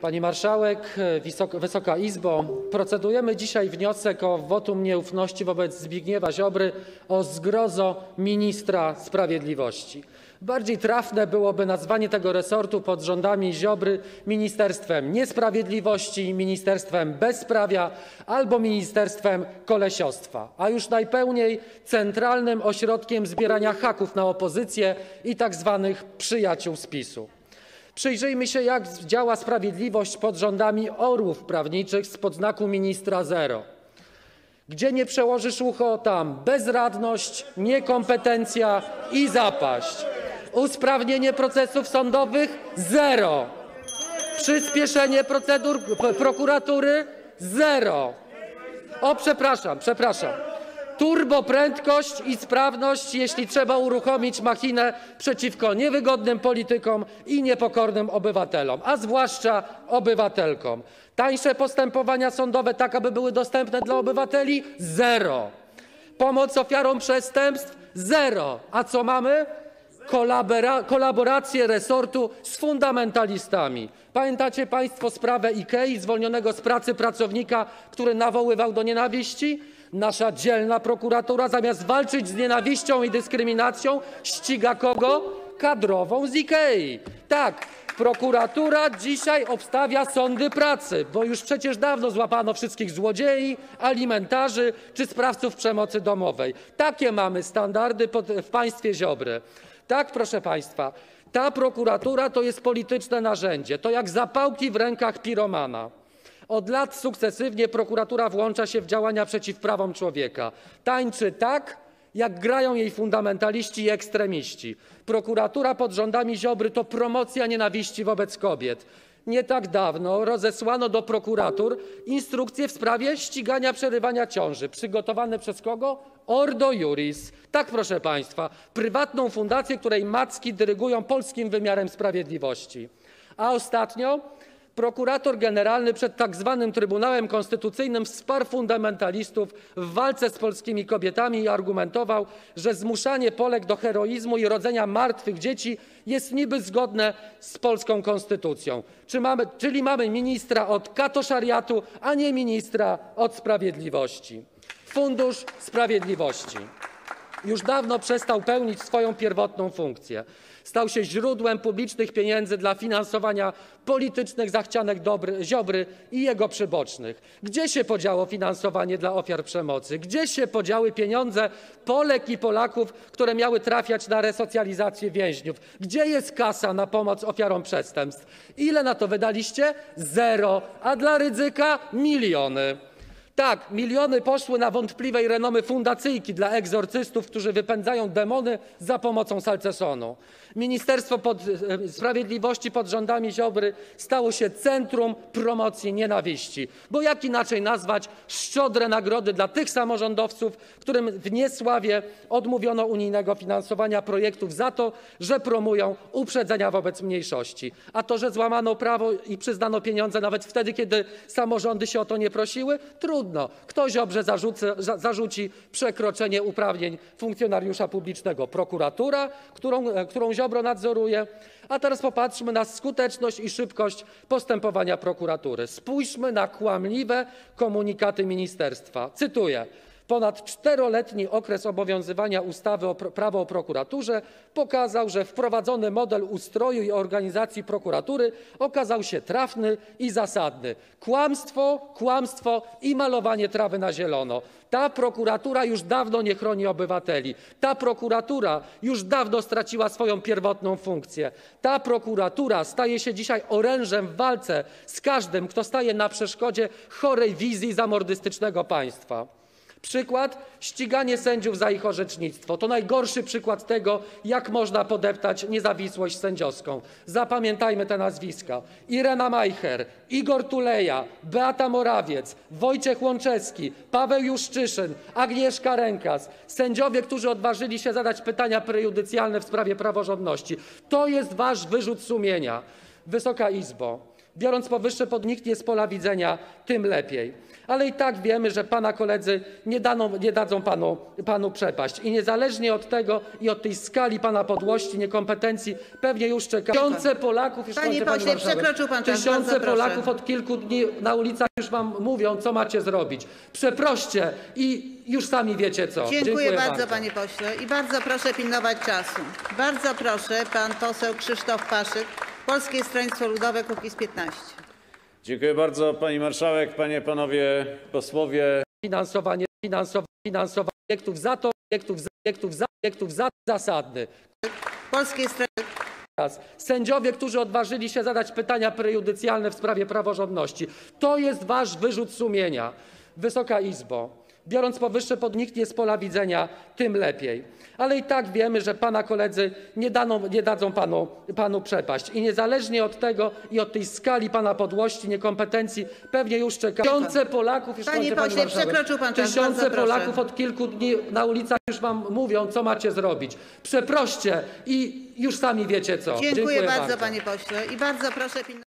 Pani Marszałek, Wysok- Wysoka Izbo! Procedujemy dzisiaj wniosek o wotum nieufności wobec Zbigniewa Ziobry o zgrozo ministra sprawiedliwości. Bardziej trafne byłoby nazwanie tego resortu pod rządami Ziobry Ministerstwem Niesprawiedliwości, Ministerstwem Bezprawia albo Ministerstwem Kolesiostwa, a już najpełniej Centralnym Ośrodkiem Zbierania Haków na Opozycję i tzw. przyjaciół z PiS-u. Przyjrzyjmy się, jak działa sprawiedliwość pod rządami orłów prawniczych spod znaku ministra zero. Gdzie nie przełożysz ucho, tam bezradność, niekompetencja i zapaść. Usprawnienie procesów sądowych - zero. Przyspieszenie procedur prokuratury - zero. O, przepraszam, przepraszam. Turboprędkość i sprawność, jeśli trzeba uruchomić machinę przeciwko niewygodnym politykom i niepokornym obywatelom, a zwłaszcza obywatelkom. Tańsze postępowania sądowe, tak aby były dostępne dla obywateli? Zero. Pomoc ofiarom przestępstw? Zero. A co mamy? Kolabora- kolaborację resortu z fundamentalistami. Pamiętacie Państwo sprawę Ikei, zwolnionego z pracy pracownika, który nawoływał do nienawiści? Nasza dzielna prokuratura zamiast walczyć z nienawiścią i dyskryminacją ściga kogo? Kadrową z Ikei. Tak, prokuratura dzisiaj obstawia sądy pracy, bo już przecież dawno złapano wszystkich złodziei, alimentarzy czy sprawców przemocy domowej. Takie mamy standardy pod, w państwie Ziobry. Tak, proszę Państwa, ta prokuratura to jest polityczne narzędzie. To jak zapałki w rękach piromana. Od lat sukcesywnie prokuratura włącza się w działania przeciw prawom człowieka. Tańczy tak, jak grają jej fundamentaliści i ekstremiści. Prokuratura pod rządami Ziobry to promocja nienawiści wobec kobiet. Nie tak dawno rozesłano do prokuratur instrukcje w sprawie ścigania przerywania ciąży. Przygotowane przez kogo? Ordo Juris. Tak, proszę Państwa, prywatną fundację, której macki dyrygują polskim wymiarem sprawiedliwości. A ostatnio prokurator generalny przed tak zwanym Trybunałem Konstytucyjnym wsparł fundamentalistów w walce z polskimi kobietami i argumentował, że zmuszanie Polek do heroizmu i rodzenia martwych dzieci jest niby zgodne z polską konstytucją. Czyli mamy ministra od katoszariatu, a nie ministra od sprawiedliwości. Fundusz Sprawiedliwości już dawno przestał pełnić swoją pierwotną funkcję. Stał się źródłem publicznych pieniędzy dla finansowania politycznych zachcianek Ziobry i jego przybocznych. Gdzie się podziało finansowanie dla ofiar przemocy? Gdzie się podziały pieniądze Polek i Polaków, które miały trafiać na resocjalizację więźniów? Gdzie jest kasa na pomoc ofiarom przestępstw? Ile na to wydaliście? Zero. A dla Rydzyka miliony. Tak, miliony poszły na wątpliwej renomy fundacyjki dla egzorcystów, którzy wypędzają demony za pomocą salcesonu. Ministerstwo e, Sprawiedliwości pod rządami Ziobry stało się centrum promocji nienawiści. Bo jak inaczej nazwać szczodre nagrody dla tych samorządowców, którym w niesławie odmówiono unijnego finansowania projektów za to, że promują uprzedzenia wobec mniejszości. A to, że złamano prawo i przyznano pieniądze nawet wtedy, kiedy samorządy się o to nie prosiły? Trudno. Kto Ziobrze zarzuci przekroczenie uprawnień funkcjonariusza publicznego? Prokuratura, e, którą Ziobro nadzoruje? A teraz popatrzmy na skuteczność i szybkość postępowania prokuratury. Spójrzmy na kłamliwe komunikaty ministerstwa. Cytuję. Ponad czteroletni okres obowiązywania ustawy o prawo o prokuraturze pokazał, że wprowadzony model ustroju i organizacji prokuratury okazał się trafny i zasadny. Kłamstwo, kłamstwo i malowanie trawy na zielono. Ta prokuratura już dawno nie chroni obywateli. Ta prokuratura już dawno straciła swoją pierwotną funkcję. Ta prokuratura staje się dzisiaj orężem w walce z każdym, kto staje na przeszkodzie chorej wizji zamordystycznego państwa. Przykład ściganie sędziów za ich orzecznictwo. To najgorszy przykład tego, jak można podeptać niezawisłość sędziowską. Zapamiętajmy te nazwiska: Irena Majcher, Igor Tuleja, Beata Morawiec, Wojciech Łączewski, Paweł Juszczyszyn, Agnieszka Rękas. Sędziowie, którzy odważyli się zadać pytania prejudycjalne w sprawie praworządności. To jest wasz wyrzut sumienia. Wysoka Izbo. Biorąc powyższe pod nikt nie z pola widzenia, tym lepiej. Ale i tak wiemy, że pana koledzy nie, dadzą panu, przepaść. I niezależnie od tego i od tej skali pana podłości, niekompetencji, pewnie już czeka tysiące Polaków. Już Panie kończę, pani marszałek. przekroczył pan czas, Tysiące. Polaków od kilku dni na ulicach już wam mówią, co macie zrobić. Przeproście i już sami wiecie co. Dziękuję, bardzo, panie pośle i bardzo proszę pilnować czasu. Bardzo proszę, pan poseł Krzysztof Paszyk, Polskie Stronnictwo Ludowe, Kukiz 15. Dziękuję bardzo pani marszałek, panie, panowie posłowie. Finansowanie, finansowanie, finansowanie projektów za to, projektów, za- projektów, za- projektów za, zasadny. Polskie Stronnictwo Teraz Sędziowie, którzy odważyli się zadać pytania prejudycjalne w sprawie praworządności. To jest wasz wyrzut sumienia. Wysoka Izbo, biorąc powyższe pod nikt nie z pola widzenia, tym lepiej. Ale i tak wiemy, że pana koledzy nie, dadzą panu, przepaść. I niezależnie od tego i od tej skali pana podłości, niekompetencji, pewnie już czeka tysiące Polaków. Już Panie kończę, pośle, przekroczył pan czas, Tysiące. Polaków od kilku dni na ulicach już wam mówią, co macie zrobić. Przeproście i już sami wiecie co. Dziękuję, bardzo, bardzo. panie pośle i bardzo proszę